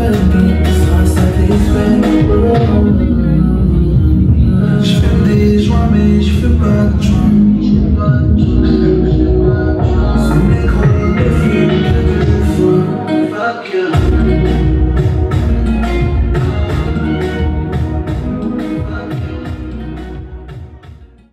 friend, so I said please friend